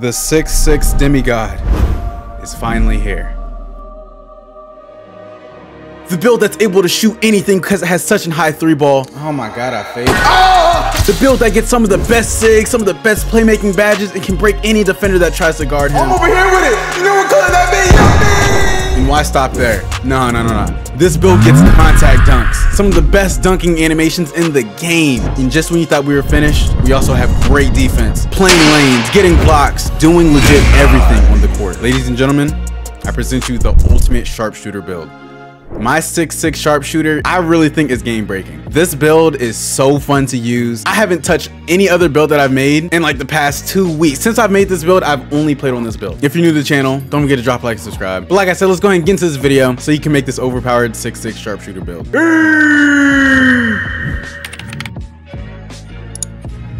The 6-6 demigod is finally here. The build that's able to shoot anything because it has such a high three ball. Oh my god, I failed. Oh! Ah! The build that gets some of the best SIGs, some of the best playmaking badges, and can break any defender that tries to guard him. I'm over here with it. You know what color that be? And why stop there? No, no, no, no. This build gets contact dunks. Some of the best dunking animations in the game. And just when you thought we were finished, we also have great defense. Playing lanes, getting blocks, doing legit everything on the court. Ladies and gentlemen, I present you the ultimate sharpshooter build. My 6'6 sharpshooter, I really think is game breaking. This build is so fun to use. I haven't touched any other build that I've made in like the past two weeks. Since I've made this build, I've only played on this build. If you're new to the channel, don't forget to drop a like and subscribe. But like I said, let's go ahead and get into this video so you can make this overpowered 6'6 sharpshooter build.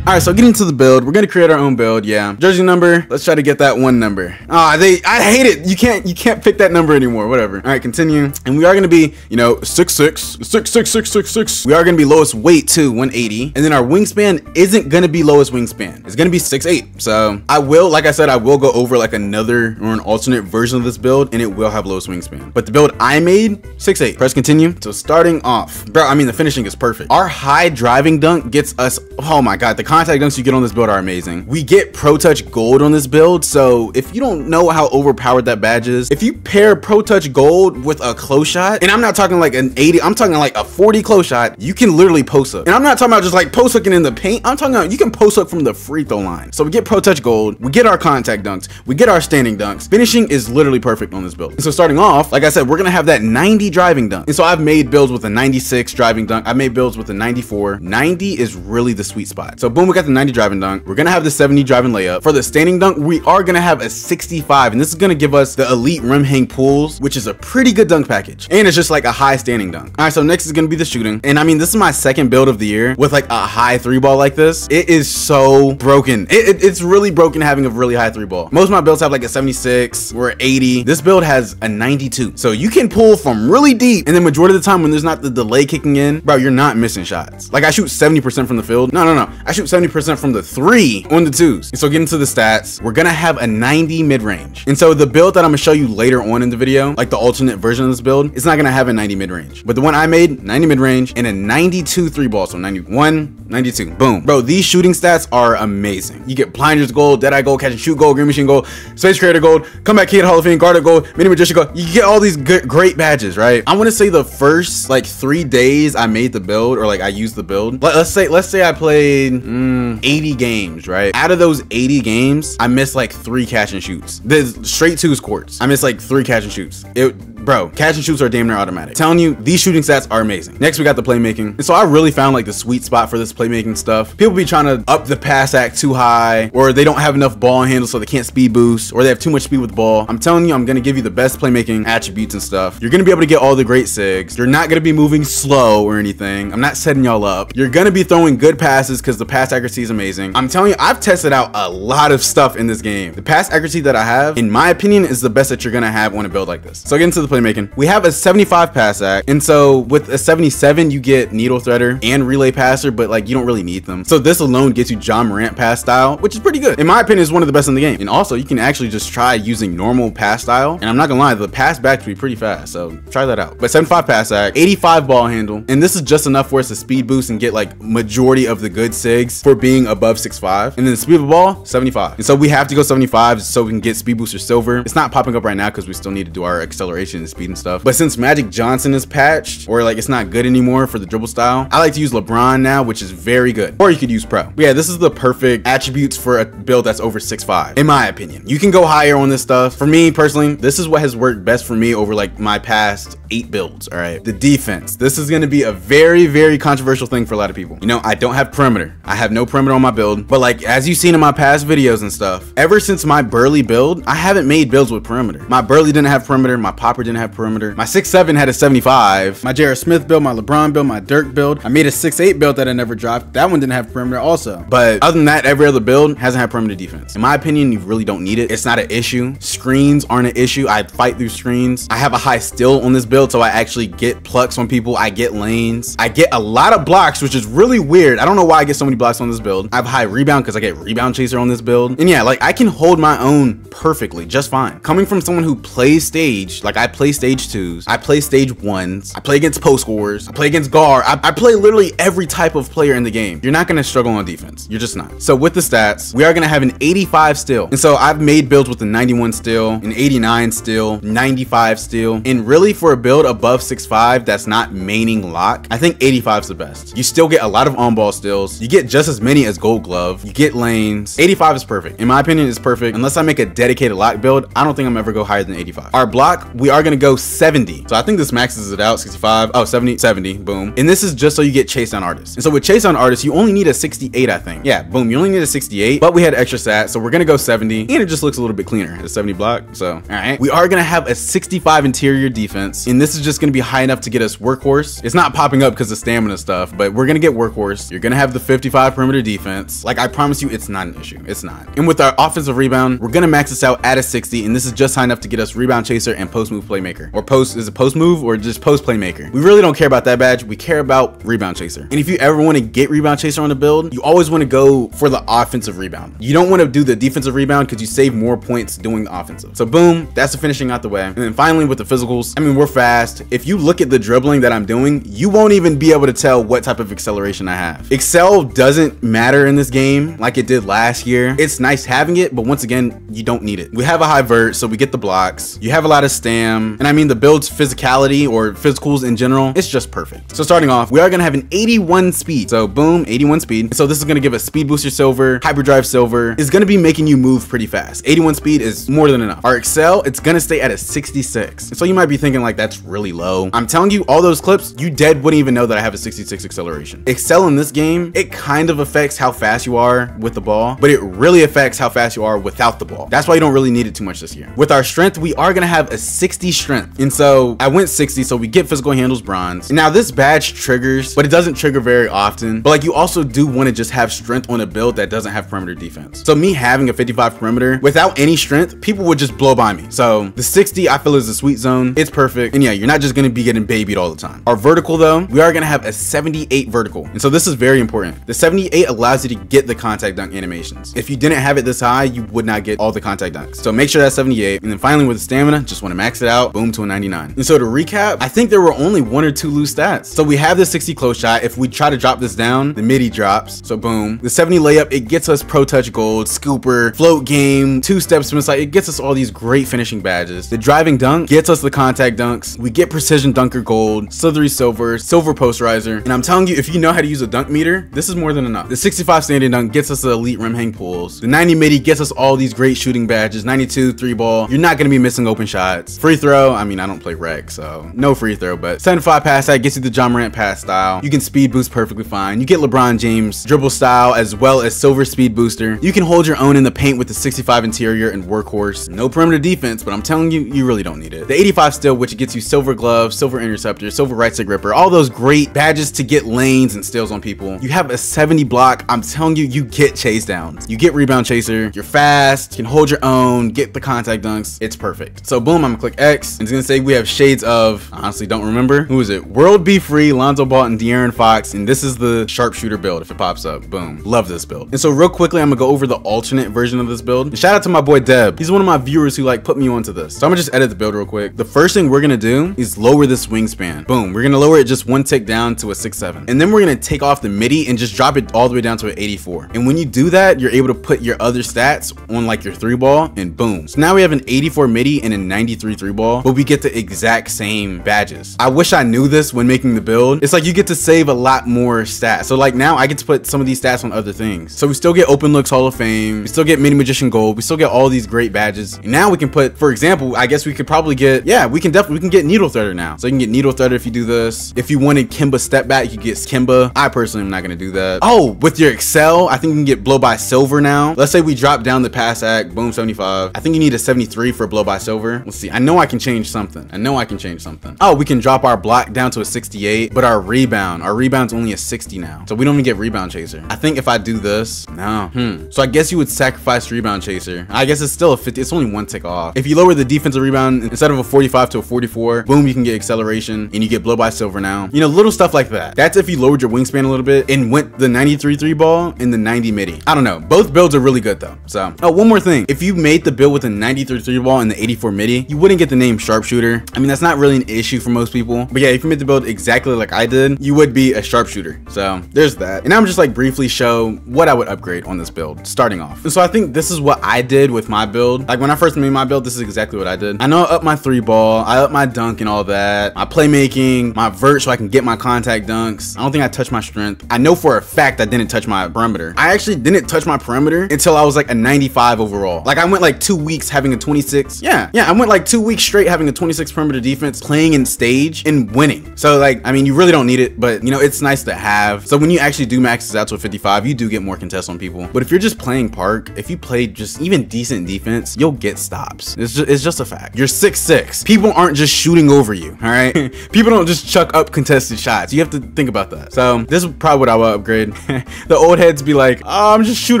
All right, so getting to the build, we're gonna create our own build. Yeah, jersey number. Let's try to get that one number. Ah, they. I hate it. You can't. You can't pick that number anymore. Whatever. All right, continue. And we are gonna be, you know, six six six six six six six. We are gonna be lowest weight too, 180. And then our wingspan isn't gonna be lowest wingspan. It's gonna be six eight. So I will, like I said, I will go over like another or an alternate version of this build, and it will have lowest wingspan. But the build I made, six eight. Press continue. So starting off, bro. I mean, the finishing is perfect. Our high driving dunk gets us. Oh my god, the contact dunks you get on this build are amazing. We get Pro Touch Gold on this build, so if you don't know how overpowered that badge is, if you pair Pro Touch Gold with a close shot, and I'm not talking like an 80, I'm talking like a 40 close shot, you can literally post up. And I'm not talking about just like post hooking in the paint, I'm talking about you can post hook from the free throw line. So we get Pro Touch Gold, we get our contact dunks, we get our standing dunks. Finishing is literally perfect on this build. And so starting off, like I said, we're gonna have that 90 driving dunk. And so I've made builds with a 96 driving dunk. I made builds with a 94. 90 is really the sweet spot. So boom, we got the 90 driving dunk. We're gonna have the 70 driving layup. For the standing dunk, we are gonna have a 65, and this is gonna give us the elite rim hang pulls, which is a pretty good dunk package. And it's just like a high standing dunk. All right, so next is gonna be the shooting. And I mean, this is my second build of the year with like a high three ball like this. It is so broken. It, it, it's really broken having a really high three ball. Most of my builds have like a 76 or 80. This build has a 92. So you can pull from really deep, and then majority of the time when there's not the delay kicking in, bro, you're not missing shots. Like I shoot 70% from the field. No, no, no. I shoot 70% from the three on the twos. And so getting to the stats, we're gonna have a 90 mid-range. And so the build that I'm gonna show you later on in the video, like the alternate version of this build, it's not gonna have a 90 mid-range. But the one I made, 90 mid-range and a 92 three ball. So 91, 92, boom. Bro, these shooting stats are amazing. You get blinders gold, deadeye gold, catch and shoot gold, green machine gold, space creator gold, comeback kid, hall of fame, guard gold, middy magician gold. You get all these great badges, right? I wanna say the first like three days I made the build or like I used the build. Let, us say, let's say I played mm, 80 games, right? Out of those 80 games, I missed like three catch and shoots. The straight twos courts. I missed like three catch and shoots. It bro, catch and shoots are damn near automatic. Telling you, these shooting stats are amazing. Next, we got the playmaking. And so I really found like the sweet spot for this playmaking stuff. People be trying to up the pass act too high, or they don't have enough ball handle so they can't speed boost, or they have too much speed with the ball. I'm telling you, I'm gonna give you the best playmaking attributes and stuff. You're gonna be able to get all the great SIGs. You're not gonna be moving slow or anything. I'm not setting y'all up. You're gonna be throwing good passes because the pass accuracy is amazing. I'm telling you, I've tested out a lot of stuff in this game. The pass accuracy that I have, in my opinion, is the best that you're gonna have on a build like this. So get into the playmaking. We have a 75 pass act, and so with a 77, you get needle threader and relay passer, but like you don't really need them. So this alone gets you Ja Morant pass style, which is pretty good. In my opinion, is one of the best in the game. And also, you can actually just try using normal pass style. And I'm not gonna lie, the pass back to be pretty fast. So try that out. But 75 pass act, 85 ball handle, and this is just enough for us to speed boost and get like majority of the good SIGs for being above 6'5. And then the speed of the ball, 75. And so we have to go 75 so we can get speed booster silver. It's not popping up right now because we still need to do our acceleration and speed and stuff. But since Magic Johnson is patched or like it's not good anymore for the dribble style, I like to use LeBron now, which is very good. Or you could use Pro. But yeah, this is the perfect attributes for a build that's over 6'5, in my opinion. You can go higher on this stuff. For me personally, this is what has worked best for me over like my past eight builds. All right. The defense. This is going to be a very, very controversial thing for a lot of people. You know, I don't have perimeter. I have no perimeter on my build. But like, as you've seen in my past videos and stuff, ever since my Burley build, I haven't made builds with perimeter. My Burley didn't have perimeter. My Popper didn't have perimeter. My 6'7 had a 75. My J.R. Smith build, my LeBron build, my Dirk build. I made a 6'8 build that I never dropped. That one didn't have perimeter also. But other than that, every other build hasn't had perimeter defense. In my opinion, you really don't need it. It's not an issue. Screens aren't an issue. I fight through screens. I have a high steal on this build build so I actually get plucks on people. I get lanes. I get a lot of blocks, which is really weird. I don't know why I get so many blocks on this build. I have high rebound because I get rebound chaser on this build. And yeah, like I can hold my own perfectly, just fine. Coming from someone who plays stage, like I play stage twos, I play stage ones, I play against post scores, I play against guard, I, I play literally every type of player in the game. You're not gonna struggle on defense. You're just not. So with the stats, we are gonna have an 85 still. And so I've made builds with a 91 still, an 89 still, 95 still. And really for a build above 6'5 that's not maining lock, I think 85 is the best. You still get a lot of on-ball stills. You get just as many as gold glove. You get lanes. 85 is perfect. In my opinion, it's perfect. Unless I make a dedicated lock build, I don't think I'm ever go higher than 85. Our block, we are gonna go 70. So I think this maxes it out, 65. Oh, 70, 70, boom. And this is just so you get chase on artists. And so with chase on artists, you only need a 68, I think. Yeah, boom, you only need a 68, but we had extra stats, so we're gonna go 70, and it just looks a little bit cleaner. A 70 block, so, all right. We are gonna have a 65 interior defense, and this is just gonna be high enough to get us workhorse. It's not popping up because of stamina stuff, but we're gonna get workhorse. You're gonna have the 55 perimeter defense. Like I promise you, it's not an issue. It's not. And with our offensive rebound, we're gonna max this out at a 60, and this is just high enough to get us rebound chaser and post move playmaker. Or post, is it post move or just post playmaker? We really don't care about that badge. We care about rebound chaser. And if you ever want to get rebound chaser on the build, you always want to go for the offensive rebound. You don't want to do the defensive rebound because you save more points doing the offensive. So boom, that's the finishing out the way. And then finally with the physicals, I mean, we're fast. If you look at the dribbling that I'm doing, you won't even be able to tell what type of acceleration I have. Excel doesn't matter in this game like it did last year. It's nice having it, but once again, you don't need it. We have a high vert, so we get the blocks. You have a lot of stam. And I mean, the build's physicality or physicals in general, it's just perfect. So starting off, we are gonna have an 81 speed. So boom, 81 speed. So this is gonna give us speed booster silver, hyperdrive silver. Is gonna be making you move pretty fast. 81 speed is more than enough. Our excel, it's gonna stay at a 66. So you might be thinking like that's really low. I'm telling you, all those clips, you dead wouldn't even know that I have a 66 acceleration. Excel in this game, it kind of affects how fast you are with the ball, but it really affects how fast you are without the ball. That's why you don't really need it too much this year. With our strength, we are gonna have a 60 strength. And so I went 60, so we get physical handles bronze. Now this badge triggers, but it doesn't trigger very often. But like you also do want to just have strength on a build that doesn't have perimeter defense. So me having a 55 perimeter without any strength, people would just blow by me. So the 60 I feel is a sweet zone. It's perfect. And yeah, you're not just gonna be getting babied all the time. Our vertical though, we are gonna have a 78 vertical. And so this is very important. The 78 allows you to get the contact dunk animations. If you didn't have it this high, you would not get all the contact dunks. So make sure that's 78. And then finally with the stamina, just wanna max it out, boom to a 99. And so to recap, I think there were only one or two loose stats. So we have the 60 close shot. If we try to drop this down, the midi drops. So boom. The 70 layup, it gets us pro touch gold, scooper, float game, two steps from inside. It gets us all these great finishing badges. The driving dunk gets us the contact dunks. We get precision dunker gold, slithery silver, silver posterizer. And I'm telling you, if you know how to use a dunk meter, this is more than enough. The 65 standing dunk gets us the elite rim hang pulls. The 90 midi gets us all these great shooting badges. 92 three ball. You're not gonna be missing open shots. Free throw, I mean, I don't play rec, so no free throw, but 75 pass that gets you the Ja Morant pass style. You can speed boost perfectly fine. You get LeBron James dribble style as well as silver speed booster. You can hold your own in the paint with the 65 interior and workhorse. No perimeter defense, but I'm telling you, you really don't need it. The 85 still, which gets you silver glove, silver interceptor, silver right stick ripper, all those great badges to get lanes and steals on people. You have a 70 block. I'm telling you, you get chase downs. You get rebound chaser. You're fast. Can hold your own, get the contact dunks. It's perfect. So boom, I'm gonna click X. And it's gonna say we have shades of, honestly don't remember. Who is it? World B. Free, Lonzo Ball, and De'Aaron Fox. And this is the sharpshooter build if it pops up. Boom. Love this build. And so real quickly, I'm gonna go over the alternate version of this build. And shout out to my boy Deb. He's one of my viewers who like put me onto this. So I'm gonna just edit the build real quick. The first thing we're gonna do is lower this wingspan. Boom. We're gonna lower it just one tick down to a six seven, And then we're gonna take off the MIDI and just drop it all the way down to an 84. And when you do that, you're able to put your other stats on like your three ball and boom. So now we have an 84 MIDI and a 93 three ball, but we get the exact same badges. I wish I knew this when making the build. It's like you get to save a lot more stats. So like now I get to put some of these stats on other things. So we still get Open Looks Hall of Fame. We still get Middy Magician Gold. We still get all these great badges. And now we can put, for example, I guess we could probably get, yeah, we can definitely, we can get Needle Threader now. So you can get Needle Threader if you do this. If you wanted Kemba Step Back, you get Kemba. I personally am not gonna do that. Oh, with your Excel, I think you can get Blow by Silver now. Let's say we drop down the pass act, boom, 75. I think you need a 73 for Blow by Silver. Let's see, I know I can change something. I know I can change something. Oh, we can drop our block down to a 68, but our rebound, our rebound's only a 60 now. So we don't even get Rebound Chaser. I think if I do this, no. Hmm. So I guess you would sacrifice Rebound Chaser. I guess it's still a 50, it's only one tick off. If you lower the defensive rebound instead of a 45 to a 44, 94. Boom, you can get acceleration and you get blow by silver now. You know, little stuff like that. That's if you lowered your wingspan a little bit and went the 93 three ball and the 90 midi. I don't know. Both builds are really good though. So, oh, one more thing. If you made the build with a 93 three ball and the 84 midi, you wouldn't get the name sharpshooter. I mean, that's not really an issue for most people. But yeah, if you made the build exactly like I did, you would be a sharpshooter. So there's that. And I'm just like briefly show what I would upgrade on this build starting off. And so I think this is what I did with my build. Like when I first made my build, this is exactly what I did. I know I up my three ball, I up my dunk and all that, my playmaking, my vert so I can get my contact dunks. I don't think I touched my strength. I know for a fact I didn't touch my perimeter. I actually didn't touch my perimeter until I was like a 95 overall. Like I went like two weeks having a 26. Yeah, yeah, I went like two weeks straight having a 26 perimeter defense, playing in stage and winning. So like, I mean, you really don't need it, but you know, it's nice to have. So when you actually do maxes out to a 55, you do get more contests on people. But if you're just playing park, if you play just even decent defense, you'll get stops. It's just, it's just a fact. You're six six. People aren't just shooting over you, all right? people don't just chuck up contested shots. You have to think about that. So this is probably what I would upgrade. the old heads be like, oh, I'm just shoot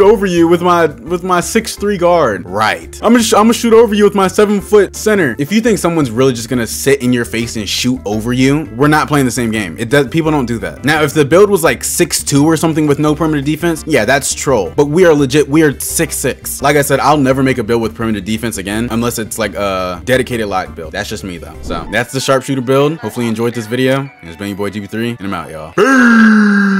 over you with my with my six three guard. Right. I'm gonna I'm gonna shoot over you with my seven foot center. If you think someone's really just gonna sit in your face and shoot over you, we're not playing the same game. It does. People don't do that. Now, if the build was like six two or something with no perimeter defense, yeah, that's troll. But we are legit. We are six six. Like I said, I'll never make a build with perimeter defense again unless it's like a dedicated lock build. That's just me though. So that's the sharpshooter build. Hopefully you enjoyed this video. It's been your boy GB3, and I'm out, y'all.